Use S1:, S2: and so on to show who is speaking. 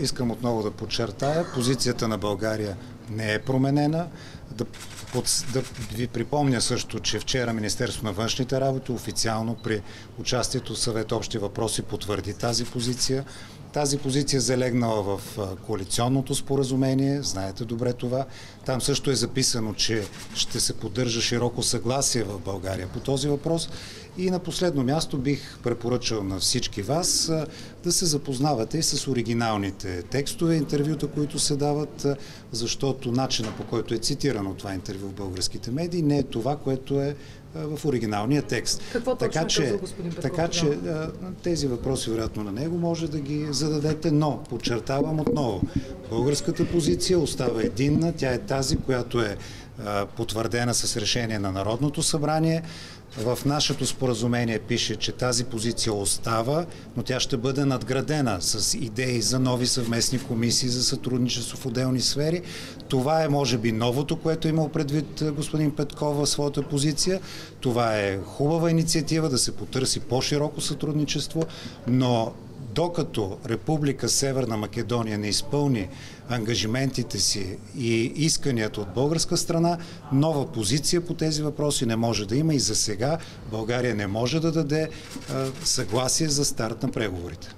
S1: искам отново да подчертая, позицията на България не е променена. Да, под, да ви припомня също, че вчера Министерство на външните работи официално при участието в съвет общи въпроси потвърди тази позиция. Тази позиция е залегнала в коалиционното споразумение, знаете добре това. Там също е записано, че ще се поддържа широко съгласие в България по този въпрос. И на последно място бих препоръчал на всички вас да се запознавате и с оригиналните текстове, интервюта, които се дават, защото начина по който е цитирано това интервю в българските медии не е това, което е в оригиналния текст.
S2: Какво
S1: така,
S2: точно
S1: че,
S2: господин Петков?
S1: така че тези въпроси вероятно на него може да ги зададете, но подчертавам отново, българската позиция остава единна, тя е тази, която е потвърдена с решение на Народното събрание. В нашето споразумение пише, че тази позиция остава, но тя ще бъде надградена с идеи за нови съвместни комисии за сътрудничество в отделни сфери. Това е, може би, новото, което е имал предвид господин Петков в своята позиция. Това е хубава инициатива да се потърси по-широко сътрудничество, но докато Република Северна Македония не изпълни ангажиментите си и исканията от българска страна, нова позиция по тези въпроси не може да има и за сега България не може да даде съгласие за старт на преговорите.